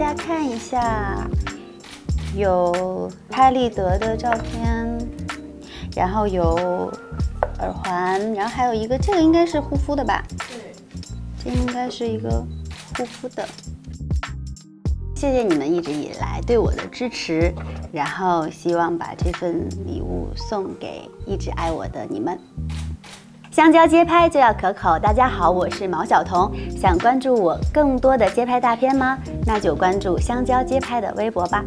大家看一下，有拍立得的照片，然后有耳环，然后还有一个。这个应该是护肤的吧？对，这应该是一个护肤的。谢谢你们一直以来对我的支持，然后希望把这份礼物送给一直爱我的你们。香蕉街拍就要可口。大家好，我是毛晓彤。想关注我更多的街拍大片吗？那就关注香蕉街拍的微博吧。